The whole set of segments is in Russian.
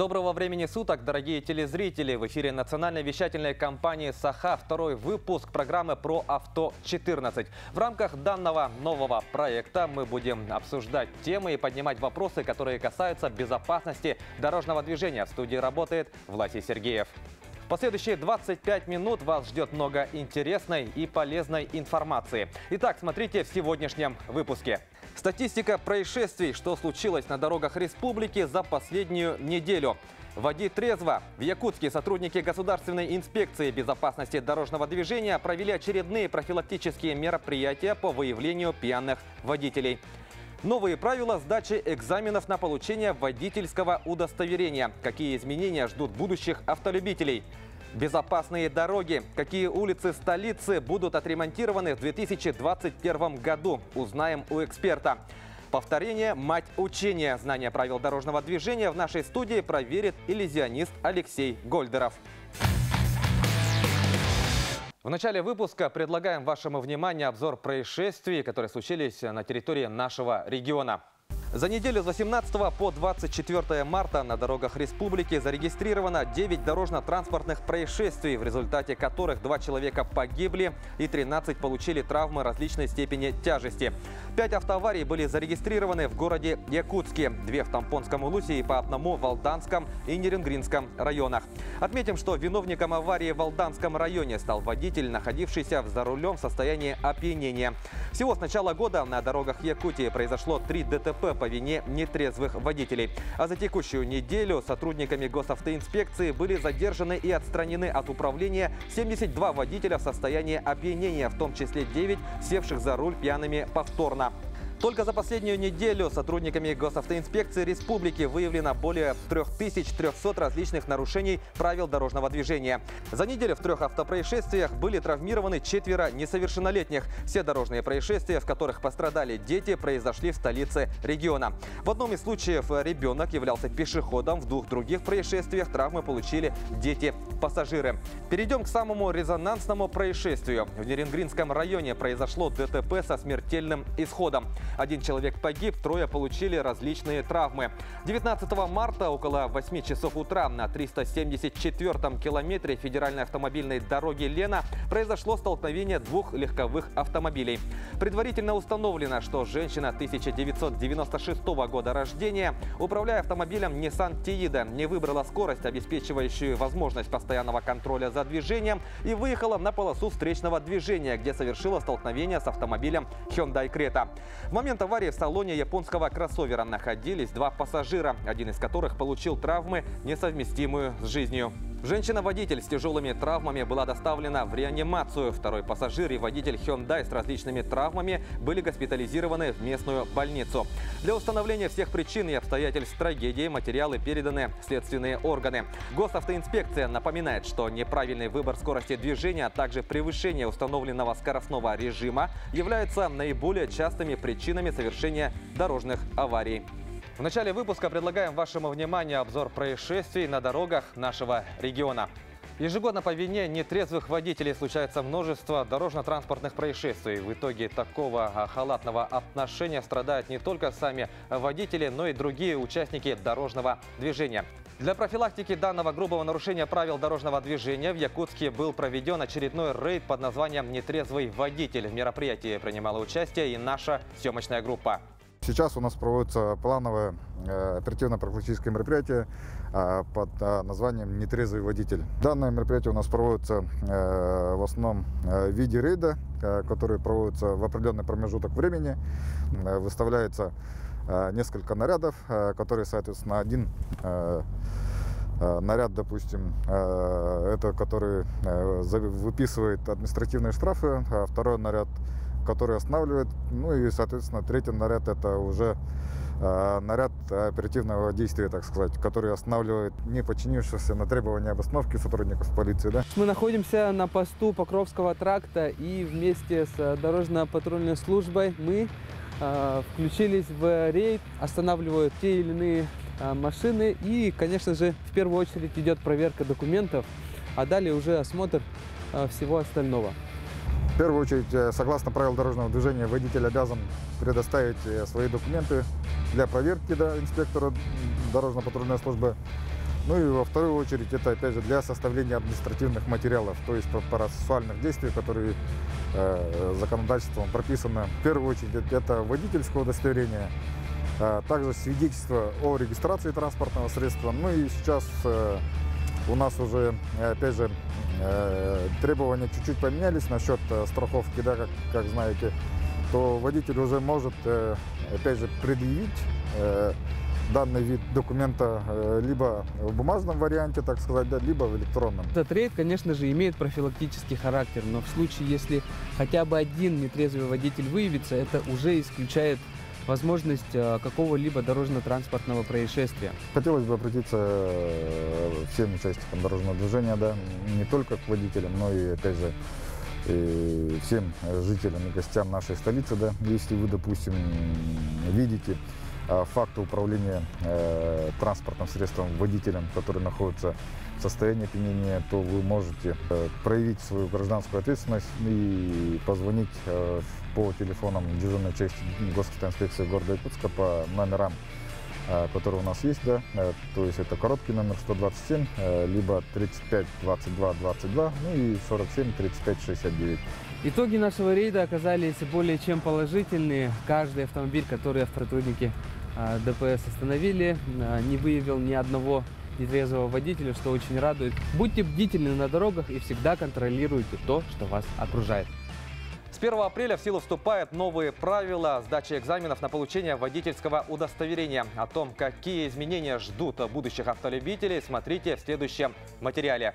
Доброго времени суток, дорогие телезрители! В эфире национальной вещательной компании «Саха» второй выпуск программы про авто 14. В рамках данного нового проекта мы будем обсуждать темы и поднимать вопросы, которые касаются безопасности дорожного движения. В студии работает Власий Сергеев. Последующие 25 минут вас ждет много интересной и полезной информации. Итак, смотрите в сегодняшнем выпуске. Статистика происшествий, что случилось на дорогах республики за последнюю неделю. Води трезво. В Якутске сотрудники Государственной инспекции безопасности дорожного движения провели очередные профилактические мероприятия по выявлению пьяных водителей. Новые правила сдачи экзаменов на получение водительского удостоверения. Какие изменения ждут будущих автолюбителей? Безопасные дороги. Какие улицы столицы будут отремонтированы в 2021 году? Узнаем у эксперта. Повторение – мать учения. Знание правил дорожного движения в нашей студии проверит иллюзионист Алексей Гольдеров. В начале выпуска предлагаем вашему вниманию обзор происшествий, которые случились на территории нашего региона. За неделю с 18 по 24 марта на дорогах республики зарегистрировано 9 дорожно-транспортных происшествий, в результате которых два человека погибли и 13 получили травмы различной степени тяжести. Пять автоаварий были зарегистрированы в городе Якутске, две в Тампонском Улусе и по одному в Алданском и Неренгринском районах. Отметим, что виновником аварии в Алданском районе стал водитель, находившийся за рулем в состоянии опьянения. Всего с начала года на дорогах Якутии произошло три ДТП по вине нетрезвых водителей. А за текущую неделю сотрудниками госавтоинспекции были задержаны и отстранены от управления 72 водителя в состоянии опьянения, в том числе 9 севших за руль пьяными повторно. Только за последнюю неделю сотрудниками госавтоинспекции республики выявлено более 3300 различных нарушений правил дорожного движения. За неделю в трех автопроисшествиях были травмированы четверо несовершеннолетних. Все дорожные происшествия, в которых пострадали дети, произошли в столице региона. В одном из случаев ребенок являлся пешеходом, в двух других происшествиях травмы получили дети-пассажиры. Перейдем к самому резонансному происшествию. В Неренгринском районе произошло ДТП со смертельным исходом. Один человек погиб, трое получили различные травмы. 19 марта около 8 часов утра на 374-м километре федеральной автомобильной дороги Лена произошло столкновение двух легковых автомобилей. Предварительно установлено, что женщина 1996 года рождения, управляя автомобилем Nissan Tiida, не выбрала скорость, обеспечивающую возможность постоянного контроля за движением, и выехала на полосу встречного движения, где совершила столкновение с автомобилем Hyundai Creta. В момент аварии в салоне японского кроссовера находились два пассажира, один из которых получил травмы, несовместимую с жизнью. Женщина-водитель с тяжелыми травмами была доставлена в реанимацию. Второй пассажир и водитель Hyundai с различными травмами были госпитализированы в местную больницу. Для установления всех причин и обстоятельств трагедии материалы переданы в следственные органы. Госавтоинспекция напоминает, что неправильный выбор скорости движения, а также превышение установленного скоростного режима являются наиболее частыми причинами совершения дорожных аварий. В начале выпуска предлагаем вашему вниманию обзор происшествий на дорогах нашего региона. Ежегодно по вине нетрезвых водителей случается множество дорожно-транспортных происшествий. В итоге такого халатного отношения страдают не только сами водители, но и другие участники дорожного движения. Для профилактики данного грубого нарушения правил дорожного движения в Якутске был проведен очередной рейд под названием «Нетрезвый водитель». В мероприятии принимала участие и наша съемочная группа. Сейчас у нас проводится плановое э, оперативно-профилактическое мероприятие э, под э, названием «Нетрезвый водитель». Данное мероприятие у нас проводится в основном в виде рейда, который проводится в определенный промежуток времени. Выставляется несколько нарядов, э, которые, соответственно, один э, э, наряд, допустим, э, это который э, выписывает административные штрафы, а второй наряд который останавливает. Ну и, соответственно, третий наряд это уже э, наряд оперативного действия, так сказать, который останавливает не подчинившихся на требования об остановке сотрудников полиции. Да? Мы находимся на посту Покровского тракта и вместе с э, дорожно-патрульной службой мы э, включились в рейд, останавливают те или иные э, машины и, конечно же, в первую очередь идет проверка документов, а далее уже осмотр э, всего остального. В первую очередь, э, согласно правилам дорожного движения, водитель обязан предоставить э, свои документы для проверки да, инспектора дорожно-патрульной службы. Ну и во вторую очередь это опять же для составления административных материалов, то есть процессуальных действий, которые э, законодательством прописаны. В первую очередь это водительское удостоверение, э, также свидетельство о регистрации транспортного средства. Ну и сейчас э, у нас уже, опять же, э, требования чуть-чуть поменялись насчет э, страховки, да, как, как знаете, то водитель уже может, э, опять же, предъявить э, данный вид документа э, либо в бумажном варианте, так сказать, да, либо в электронном. Этот рейд, конечно же, имеет профилактический характер, но в случае, если хотя бы один нетрезвый водитель выявится, это уже исключает возможность э, какого-либо дорожно-транспортного происшествия. Хотелось бы обратиться э, всем участникам дорожного движения, да, не только к водителям, но и, опять же, и всем жителям и гостям нашей столицы, да, если вы, допустим, видите э, факты управления э, транспортным средством водителем, который находится в состоянии опьянения, то вы можете э, проявить свою гражданскую ответственность и позвонить по телефонам дежурной части госавтоинспекции города Иркутска по номерам которые у нас есть, да, то есть это короткий номер 127, э, либо 35 22 22, ну и 47 35 69. Итоги нашего рейда оказались более чем положительные. Каждый автомобиль, который автотрудники ДПС остановили, а, не выявил ни одного нетрезвого водителя, что очень радует. Будьте бдительны на дорогах и всегда контролируйте то, что вас окружает. С 1 апреля в силу вступают новые правила сдачи экзаменов на получение водительского удостоверения. О том, какие изменения ждут будущих автолюбителей, смотрите в следующем материале.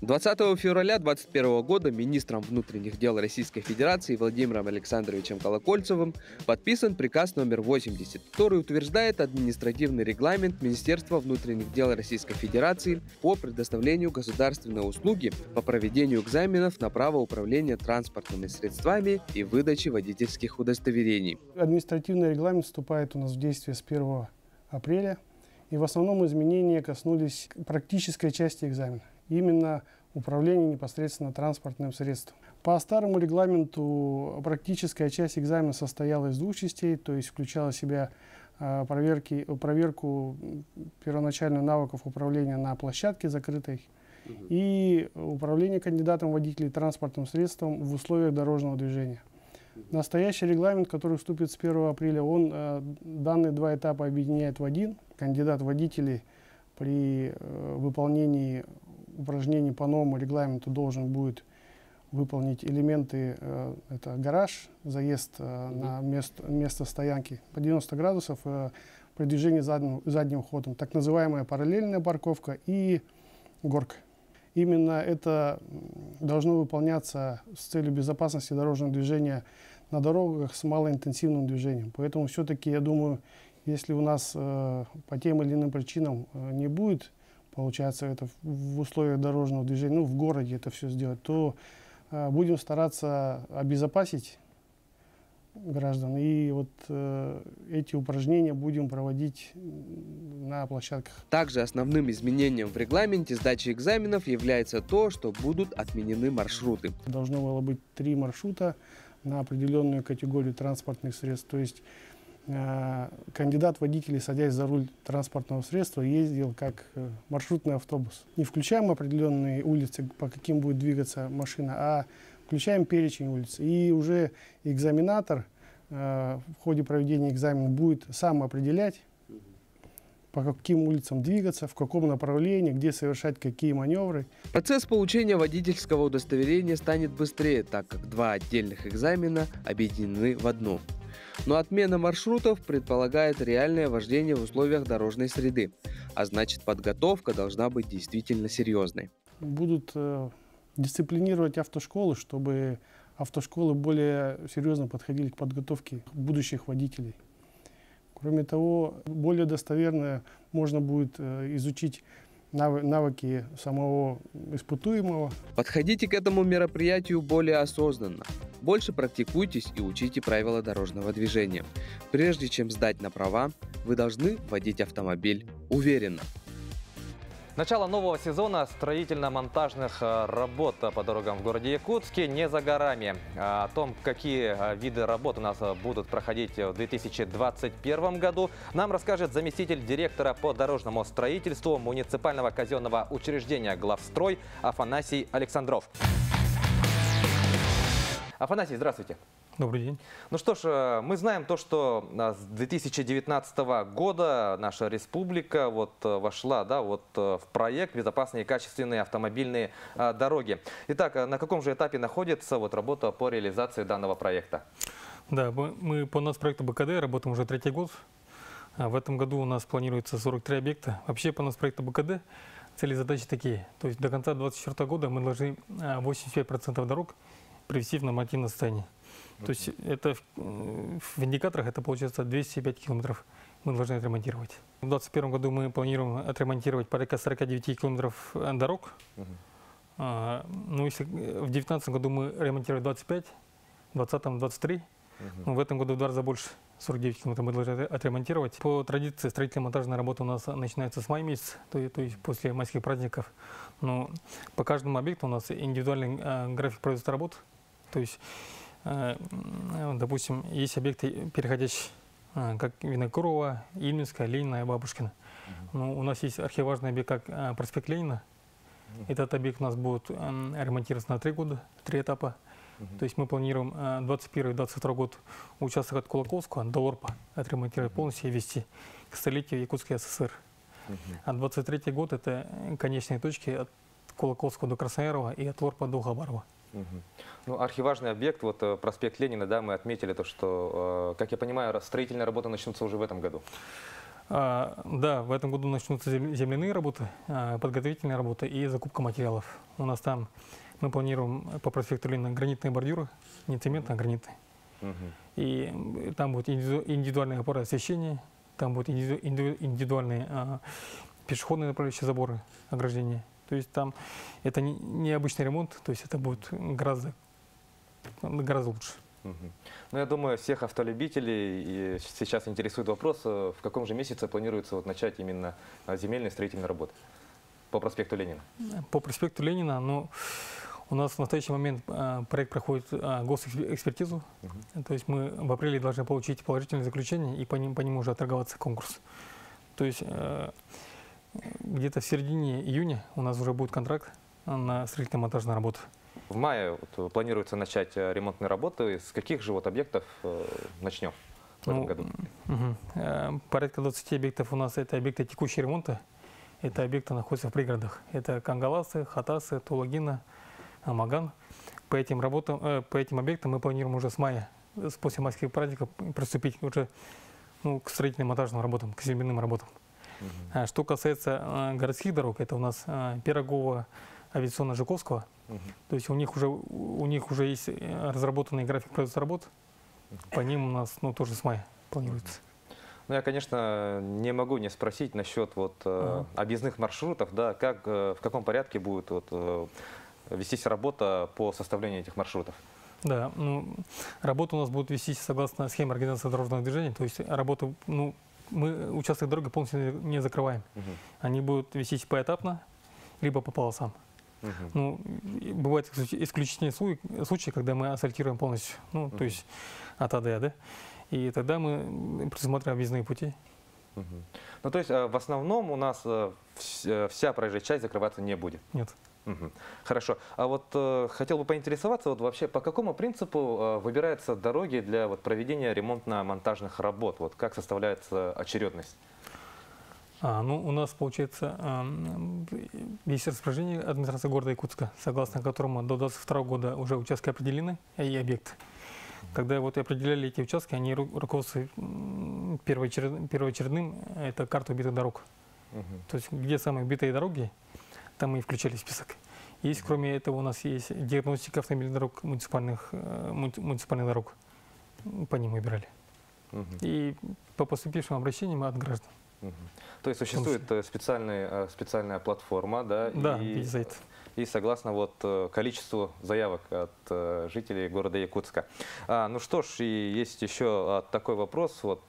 20 февраля 2021 года министром внутренних дел Российской Федерации Владимиром Александровичем Колокольцевым подписан приказ номер 80, который утверждает административный регламент Министерства внутренних дел Российской Федерации по предоставлению государственной услуги по проведению экзаменов на право управления транспортными средствами и выдачи водительских удостоверений. Административный регламент вступает у нас в действие с 1 апреля. И в основном изменения коснулись практической части экзамена именно управление непосредственно транспортным средством. По старому регламенту практическая часть экзамена состояла из двух частей, то есть включала в себя а, проверки, проверку первоначальных навыков управления на площадке закрытой и управление кандидатом водителей транспортным средством в условиях дорожного движения. Настоящий регламент, который вступит с 1 апреля, он э, данные два этапа объединяет в один. Кандидат водителей при э, выполнении упражнений по новому регламенту должен будет выполнить элементы, э, это гараж, заезд э, на место, место стоянки по 90 градусов, э, при движении задним, задним ходом, так называемая параллельная парковка и горка. Именно это должно выполняться с целью безопасности дорожного движения на дорогах с малоинтенсивным движением. Поэтому все-таки, я думаю, если у нас э, по тем или иным причинам э, не будет получается, это в условиях дорожного движения, ну, в городе это все сделать, то э, будем стараться обезопасить граждан. И вот э, эти упражнения будем проводить на площадках. Также основным изменением в регламенте сдачи экзаменов является то, что будут отменены маршруты. Должно было быть три маршрута на определенную категорию транспортных средств. То есть кандидат водителей, садясь за руль транспортного средства, ездил как э, маршрутный автобус. Не включаем определенные улицы, по каким будет двигаться машина, а включаем перечень улиц. И уже экзаменатор э, в ходе проведения экзамена будет сам определять, по каким улицам двигаться, в каком направлении, где совершать какие маневры. Процесс получения водительского удостоверения станет быстрее, так как два отдельных экзамена объединены в одну. Но отмена маршрутов предполагает реальное вождение в условиях дорожной среды, а значит подготовка должна быть действительно серьезной. Будут э, дисциплинировать автошколы, чтобы автошколы более серьезно подходили к подготовке будущих водителей. Кроме того, более достоверно можно будет э, изучить навыки самого испытуемого. Подходите к этому мероприятию более осознанно. Больше практикуйтесь и учите правила дорожного движения. Прежде чем сдать на права, вы должны водить автомобиль уверенно. Начало нового сезона строительно-монтажных э, работ по дорогам в городе Якутске не за горами. А О том, какие э, виды работ у нас э, будут проходить в 2021 году, нам расскажет заместитель директора по дорожному строительству муниципального казенного учреждения «Главстрой» Афанасий Александров. Афанасий, здравствуйте. Добрый день. Ну что ж, э, мы знаем то, что а, с 2019 года наша республика вот э, вошла да, вот э, в проект «Безопасные и качественные автомобильные а, дороги». Итак, на каком же этапе находится вот работа по реализации данного проекта? Да, мы, по нас проекту БКД работаем уже третий год. А В этом году у нас планируется 43 объекта. Вообще по нас проекту БКД цели и задачи такие. То есть до конца 2024 года мы должны а, 85% дорог привести в нормативное состояние. То есть это в, индикаторах это получается 205 километров мы должны отремонтировать. В 2021 году мы планируем отремонтировать порядка 49 километров э, дорог. А, ну, если э, в 2019 году мы ремонтировали 25, в 2020 23, ну, в этом году в два раза больше, 49 километров мы должны отре- отремонтировать. По традиции строительно-монтажная работа у нас начинается с мая месяца, то, то есть после майских праздников. Но по каждому объекту у нас индивидуальный э, график производства работ. То есть, допустим, есть объекты, переходящие, э, как Винокурова, Ильминская, Ленина и Бабушкина. Ну, у нас есть архиважный объект, как э, проспект Ленина. Этот объект у нас будет м, ремонтироваться на три года, три этапа. То есть мы планируем 21-22 год участок от Кулаковского до Лорпа отремонтировать полностью и вести к столетию Якутской ССР. А 23 год это э, конечные точки от Кулаковского до Красноярова и от Лорпа до Хабарова. Ну, архиважный объект, вот э, проспект Ленина, да, мы отметили то, что, э, как я понимаю, строительные работы начнутся уже в этом году. А, да, в этом году начнутся зем- земляные работы, а, подготовительные работы и закупка материалов. У нас там мы планируем по проспекту Ленина гранитные бордюры, не цементные, а гранитные. Мгм. И там будет индивиду- индивидуальные опоры освещения, там будут индивиду- индивиду- индивидуальные а, пешеходные направляющие заборы, ограждения. То есть там это не, не обычный ремонт, то есть это будет гораздо, гораздо лучше. Ну, я думаю, всех автолюбителей сейчас интересует вопрос, э, в каком же месяце планируется вот начать именно э, земельные строительные работы по проспекту Ленина? По проспекту Ленина, ну, у нас в настоящий момент а, проект проходит госэкспертизу. То есть мы в апреле должны получить положительное заключение и по, ним, по нему уже оторговаться конкурс. То есть э, где-то в середине июня у нас уже будет контракт на строительно-монтажную работу. В мае вот, э, планируется начать э, ремонтные работы. С каких же вот объектов э, начнем в этом Ну, году? Мгм. Э, Порядка 20 объектов у нас это объекты текущего ремонта. Это объекты находятся в пригородах. Это Кангаласы, Хатасы, Тулагина, Амаган. По этим, работам, э, по этим объектам мы планируем уже с мая, с после майских праздников приступить уже ну, к строительным монтажным работам, к земляным работам. А Что касается э, городских дорог, это у нас э, Пирогова, авиационно-Жуковского. Мгм. То есть у них уже, у них уже есть э, разработанный график производства работ. По ним у нас ну, тоже с мая планируется. Ну, я, конечно, не могу не спросить насчет вот э, объездных маршрутов, да, как, э, в каком порядке будет вот, э, вестись работа по составлению этих маршрутов? Да, ну, работа у нас будет вестись согласно схеме организации дорожного движения. То есть работа, ну, мы участок дороги полностью не- закрываем. Мгм. Они будут вестись поэтапно, либо по полосам. Мгм. Ну, бывают исключ- исключительные случаи, когда мы асфальтируем полностью, ну, то есть от А до да? И тогда мы предусматриваем объездные пути. Мгм. Ну, то есть э, в основном у нас э, э, вся проезжая часть закрываться не будет. Нет. Хорошо. А вот э, хотел бы поинтересоваться, вот вообще по какому принципу э, выбираются дороги для вот, проведения ремонтно-монтажных работ? Вот как составляется очередность? А, ну, у нас, получается, ам, есть распоряжение администрации города Якутска, согласно которому до 2022 года уже участки определены и объекты. Когда вот и определяли эти участки, они ру- руководствуются м, первоочеред- первоочередным, э, это карта убитых дорог. Мгм. То есть где самые убитые дороги, там мы и включали в список. Есть, кроме этого, у нас есть диагностика автомобильных дорог, муниципальных, э, муни- муниципальных дорог. По ним выбирали. Мгм. И по поступившим обращениям от граждан. Мгм. То есть существует э, специальный, э, специальная платформа, да? Да, и, и согласно вот количеству заявок от жителей города Якутска. А, ну что ж, и есть еще а, такой вопрос. Вот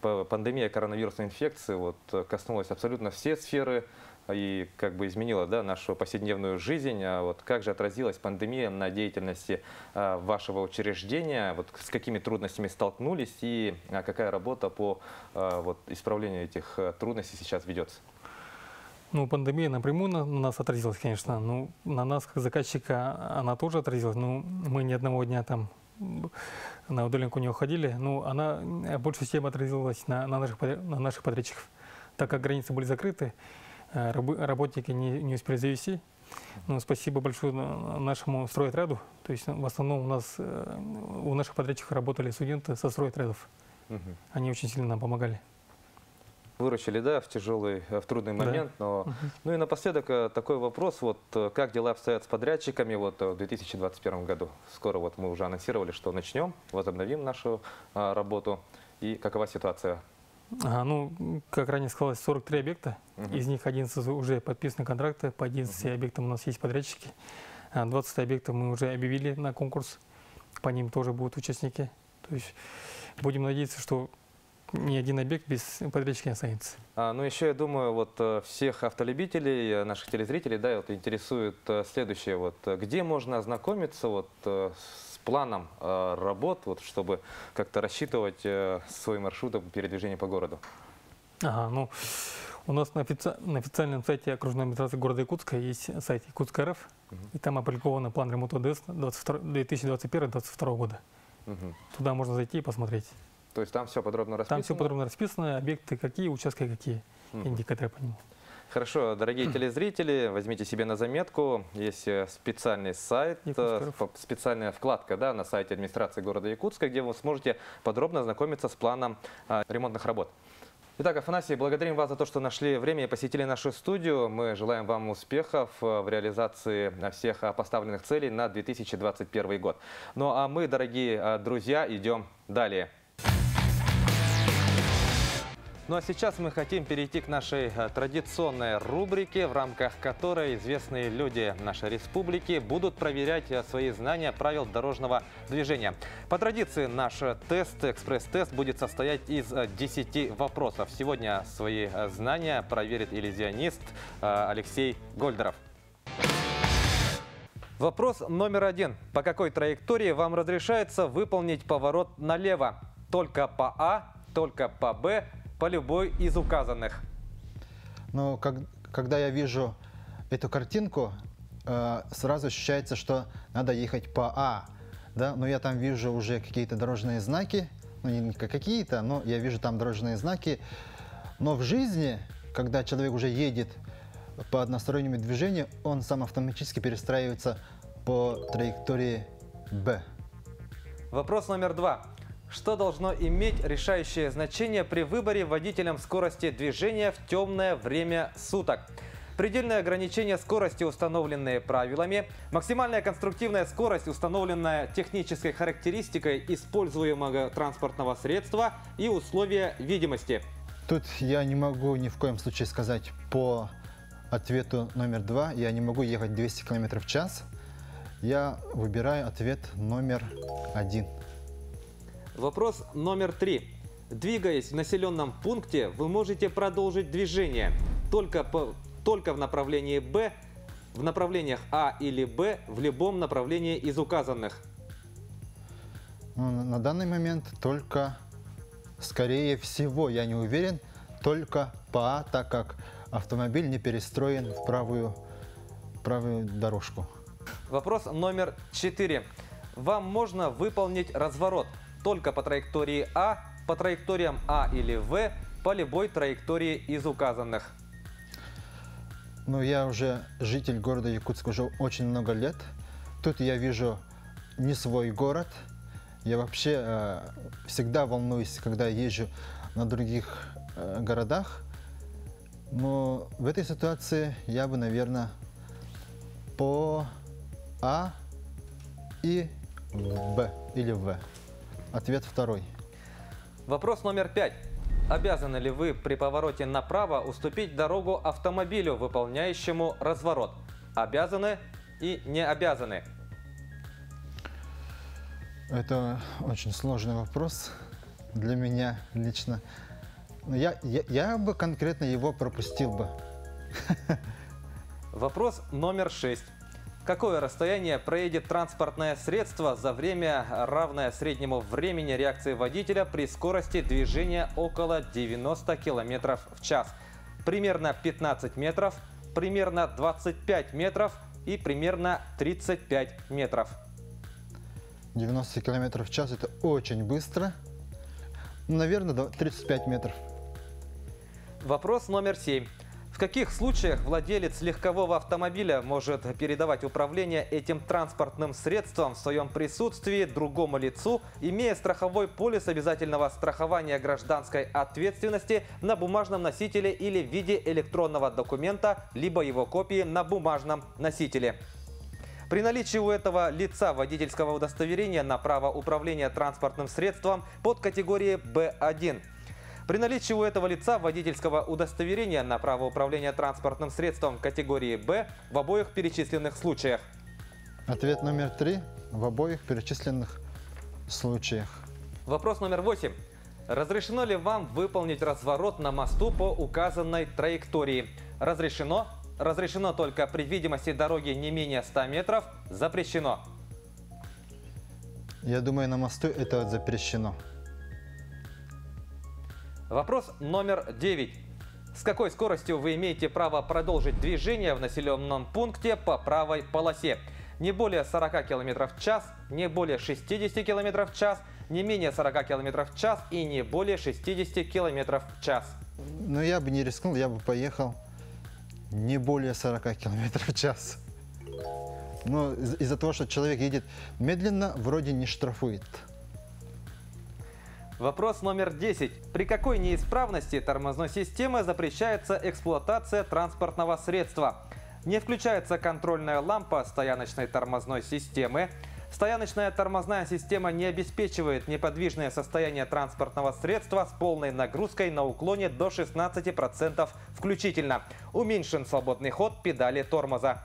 пандемия коронавирусной инфекции вот, коснулась абсолютно все сферы и как бы изменила да, нашу повседневную жизнь. А вот как же отразилась пандемия на деятельности а, вашего учреждения? Вот с какими трудностями столкнулись и а, какая работа по вот, исправлению этих а, трудностей сейчас ведется? Ну, пандемия напрямую на, на нас отразилась, конечно. Ну, на нас, как заказчика, она тоже отразилась. Ну, мы ни одного дня там на удаленку не уходили. Ну, она э, больше всего отразилась на, на, наших, на наших подрядчиков. Так как границы были закрыты, э, работники не, не успели завести. Ну, спасибо большое на- нашему стройотряду. То есть в основном у нас, э, у наших подрядчиков работали студенты со стройотрядов. Мгм. Они очень сильно нам помогали. Выручили, да, в тяжелый, э, в трудный Да. момент. Но... Ну и напоследок э, такой вопрос, вот как дела обстоят с подрядчиками вот в 2021 году? Скоро вот мы уже анонсировали, что начнем, возобновим нашу а, работу. И какова ситуация? Ага, ну, как ранее сказалось, 43 объекта. Мгм. Из них 11 уже подписаны контракты. По 11 объектам у нас есть подрядчики. А 20 объектов мы уже объявили на конкурс. По ним тоже будут участники. То есть будем надеяться, что ни один объект без подрядчика не останется. А, ну еще я думаю, вот э, всех автолюбителей, э, наших телезрителей, да, вот интересует э, следующее, вот где можно ознакомиться вот с планом э, работ, вот чтобы как-то рассчитывать э, свой маршрут передвижения по городу? Ага, ну, у нас на, офици- на официальном сайте окружной администрации города Якутска есть сайт Якутск РФ. И там опубликован план ремонта ОДС 2021-2022 года. Мгм. Туда можно зайти и посмотреть. То есть там все подробно расписано? Там все подробно расписано, объекты какие, участки какие, Мгм. индикаторы по ним. Хорошо, дорогие телезрители, возьмите себе на заметку. Есть э, специальный сайт, э, специальная вкладка да, на сайте администрации города Якутска, где вы сможете подробно ознакомиться с планом а, ремонтных работ. Итак, Афанасий, благодарим вас за то, что нашли время и посетили нашу студию. Мы желаем вам успехов э, в реализации всех поставленных целей на 2021 год. Ну а мы, дорогие друзья, идем далее. Ну а сейчас мы хотим перейти к нашей э, традиционной рубрике, в рамках которой известные люди нашей республики будут проверять э, свои знания правил дорожного движения. По традиции наш э, тест, экспресс-тест, будет состоять из э, 10 вопросов. Сегодня свои знания проверит иллюзионист Алексей Гольдеров. Вопрос номер один. По какой траектории вам разрешается выполнить поворот налево? Только по А, только по Б, по любой из указанных. Но как- когда я вижу эту картинку, э, сразу ощущается, что надо ехать по А. Да? Но я там вижу уже какие-то дорожные знаки. Ну, не как какие-то, но я вижу там дорожные знаки. Но в жизни, когда человек уже едет по одностороннему движению, он сам автоматически перестраивается по траектории Б. Вопрос номер два. Что должно иметь решающее значение при выборе водителем скорости движения в темное время суток? Предельное ограничение скорости, установленные правилами, максимальная конструктивная скорость, установленная технической характеристикой используемого транспортного средства и условия видимости. Тут я не могу ни в коем случае сказать по ответу номер два. Я не могу ехать 200 км в час. Я выбираю ответ номер один. Вопрос номер три. Двигаясь в населенном пункте, вы можете продолжить движение только, по, только в направлении Б, в направлениях А или Б, в любом направлении из указанных. Ну, на- на данный момент только, скорее всего, я не уверен, только по А, так как автомобиль не перестроен в правую, правую дорожку. Вопрос номер четыре. Вам можно выполнить разворот только по траектории А, по траекториям А или В, по любой траектории из указанных. Но я уже житель города Якутск уже очень много лет. Тут я вижу не свой город. Я вообще э, всегда волнуюсь, когда езжу на других э, городах. Но в этой ситуации я бы, наверное, по А и Б или В. Ответ второй. Вопрос номер пять. Обязаны ли вы при повороте направо уступить дорогу автомобилю, выполняющему разворот? Обязаны и не обязаны. Это очень сложный вопрос для меня лично. Но я, я, я бы конкретно его пропустил бы. Вопрос номер шесть. Какое расстояние проедет транспортное средство за время, равное среднему времени реакции водителя при скорости движения около 90 км в час? Примерно 15 метров, примерно 25 метров и примерно 35 метров. 90 км в час это очень быстро. Наверное, до 35 метров. Вопрос номер семь. В каких случаях владелец легкового автомобиля может передавать управление этим транспортным средством в своем присутствии другому лицу, имея страховой полис обязательного страхования гражданской ответственности на бумажном носителе или в виде электронного документа, либо его копии на бумажном носителе? При наличии у этого лица водительского удостоверения на право управления транспортным средством под категорией Б1 при наличии у этого лица водительского удостоверения на право управления транспортным средством категории «Б» в обоих перечисленных случаях. Ответ номер три в обоих перечисленных случаях. Вопрос номер восемь. Разрешено ли вам выполнить разворот на мосту по указанной траектории? Разрешено. Разрешено только при видимости дороги не менее 100 метров. Запрещено. Я думаю, на мосту это запрещено. Вопрос номер 9. С какой скоростью вы имеете право продолжить движение в населенном пункте по правой полосе? Не более 40 км в час, не более 60 км в час, не менее 40 км в час и не более 60 км в час. Но я бы не рискнул, я бы поехал не более 40 км в час. Но из- из-за того, что человек едет медленно, вроде не штрафует. Вопрос номер 10. При какой неисправности тормозной системы запрещается эксплуатация транспортного средства? Не включается контрольная лампа стояночной тормозной системы. Стояночная тормозная система не обеспечивает неподвижное состояние транспортного средства с полной нагрузкой на уклоне до 16% включительно. Уменьшен свободный ход педали тормоза.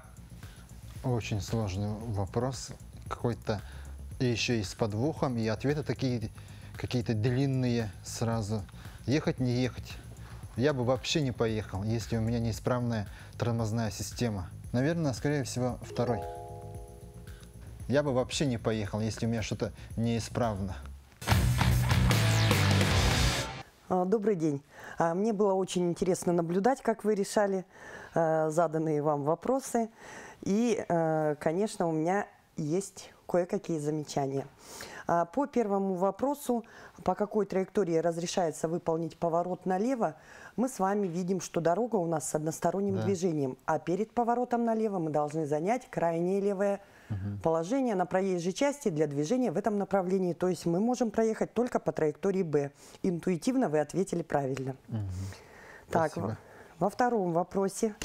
Очень сложный вопрос. Какой-то еще и с подвохом, и ответы такие какие-то длинные сразу. Ехать, не ехать. Я бы вообще не поехал, если у меня неисправная тормозная система. Наверное, скорее всего, второй. Я бы вообще не поехал, если у меня что-то неисправно. А, Добрый день. А, Мне было очень интересно наблюдать, как вы решали э, заданные вам вопросы. И, конечно, у меня есть кое-какие замечания. А, По первому вопросу, по какой траектории разрешается выполнить поворот налево, мы с вами видим, что дорога у нас с односторонним Да. движением, а перед поворотом налево мы должны занять крайнее левое положение на проезжей части для движения в этом направлении. То есть мы можем проехать только по траектории Б. Интуитивно вы ответили правильно. Так, Спасибо. во- во втором вопросе.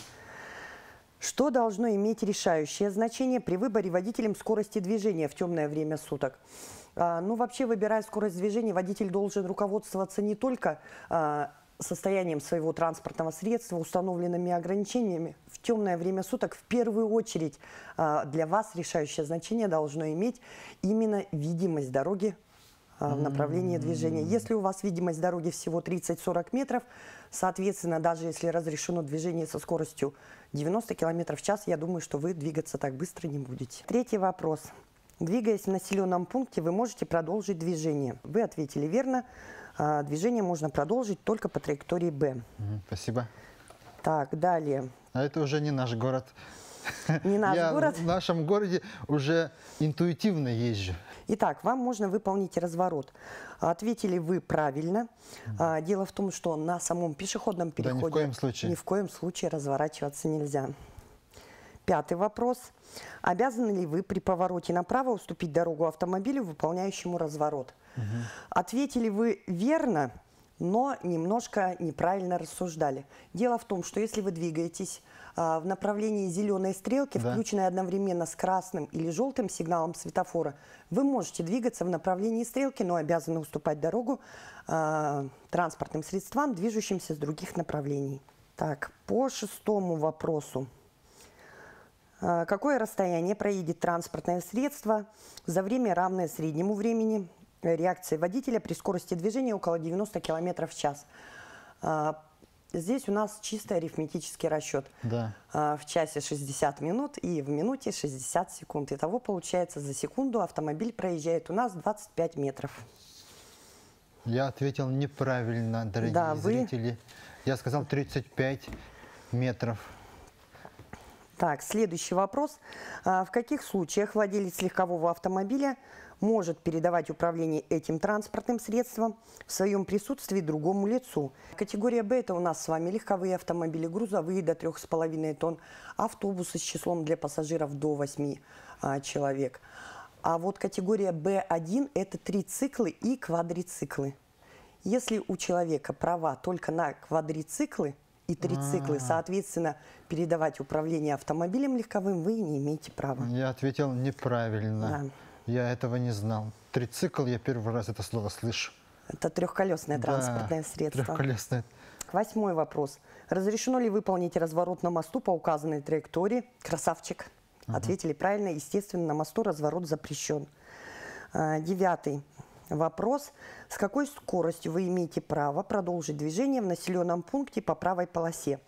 Что должно иметь решающее значение при выборе водителем скорости движения в темное время суток? А, ну, вообще, выбирая скорость движения, водитель должен руководствоваться не только а, состоянием своего транспортного средства, установленными ограничениями. В темное время суток в первую очередь а, для вас решающее значение должно иметь именно видимость дороги в направлении движения. Если у вас видимость дороги всего 30-40 метров, соответственно, даже если разрешено движение со скоростью 90 км в час, я думаю, что вы двигаться так быстро не будете. Третий вопрос. Двигаясь в населенном пункте, вы можете продолжить движение. Вы ответили верно. А, Движение можно продолжить только по траектории Б. Спасибо. Так, далее. А это уже не наш город. Не наш Я город. в нашем городе уже интуитивно езжу. Итак, вам можно выполнить разворот. Ответили вы правильно. А, Дело в том, что на самом пешеходном Да, ни в переходе коем случае. ни в коем случае разворачиваться нельзя. Пятый вопрос. Обязаны ли вы при повороте направо уступить дорогу автомобилю, выполняющему разворот? Ответили вы верно, но немножко неправильно рассуждали. Дело в том, что если вы двигаетесь а, в направлении зеленой стрелки, Да. включенной одновременно с красным или желтым сигналом светофора, вы можете двигаться в направлении стрелки, но обязаны уступать дорогу а, транспортным средствам, движущимся с других направлений. Так, по шестому вопросу. А, Какое расстояние проедет транспортное средство за время, равное среднему времени реакции водителя при скорости движения около 90 км в час? А, Здесь у нас чисто арифметический расчет. Да. А, В часе 60 минут и в минуте 60 секунд. Итого получается за секунду автомобиль проезжает у нас 25 метров. Я ответил неправильно, дорогие Да, вы- зрители. Я сказал 35 метров. Так, следующий вопрос. А, В каких случаях владелец легкового автомобиля может передавать управление этим транспортным средством в своем присутствии другому лицу? Категория Б – это у нас с вами легковые автомобили, грузовые до 3,5 тонн, автобусы с числом для пассажиров до 8 а, человек. А вот категория Б1 – это трициклы и квадрициклы. Если у человека права только на квадрициклы и трициклы, соответственно, передавать управление автомобилем легковым вы не имеете права. Я ответил неправильно. Я этого не знал. Трицикл, я первый раз это слово слышу. Это трехколесное Да, транспортное средство. Трехколесное. Восьмой вопрос. Разрешено ли выполнить разворот на мосту по указанной траектории? Красавчик. Ответили правильно. Естественно, на мосту разворот запрещен. А, Девятый вопрос. С какой скоростью вы имеете право продолжить движение в населенном пункте по правой полосе?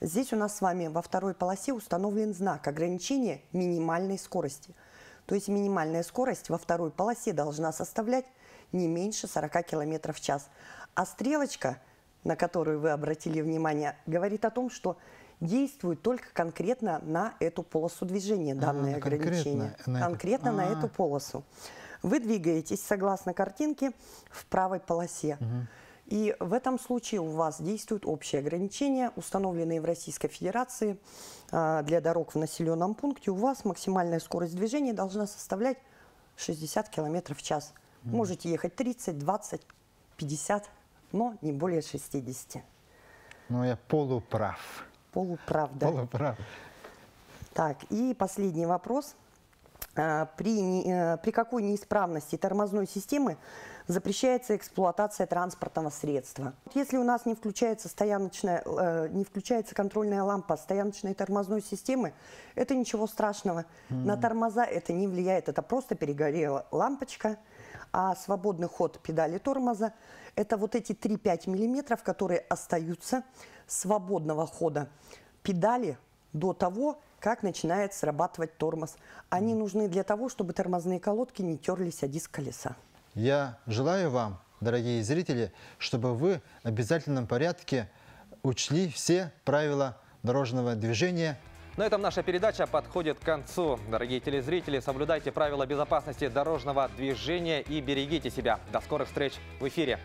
Здесь у нас с вами во второй полосе установлен знак ограничения минимальной скорости. То есть минимальная скорость во второй полосе должна составлять не меньше 40 км в час. А стрелочка, на которую вы обратили внимание, говорит о том, что действует только конкретно на эту полосу движения данное А, конкретно ограничение. на эту- конкретно на А. эту полосу. Вы двигаетесь согласно картинке в правой полосе. И в этом случае у вас действуют общие ограничения, установленные в Российской Федерации а, для дорог в населенном пункте. У вас максимальная скорость движения должна составлять 60 км в час. Можете ехать 30, 20, 50, но не более 60. Но я полуправ. Полуправда. Полуправ. Так, и последний вопрос. А, При, э, при какой неисправности тормозной системы запрещается эксплуатация транспортного средства? Если у нас не включается, стояночная, э, не включается контрольная лампа стояночной тормозной системы, это ничего страшного. На тормоза это не влияет, это просто перегорела лампочка. А свободный ход педали тормоза – это вот эти 3-5 миллиметров, которые остаются свободного хода педали до того, как начинает срабатывать тормоз. Они нужны для того, чтобы тормозные колодки не терлись о диск колеса. Я желаю вам, дорогие зрители, чтобы вы в обязательном порядке учли все правила дорожного движения На этом наша передача подходит к концу. Дорогие телезрители, соблюдайте правила безопасности дорожного движения и берегите себя. До скорых встреч в эфире.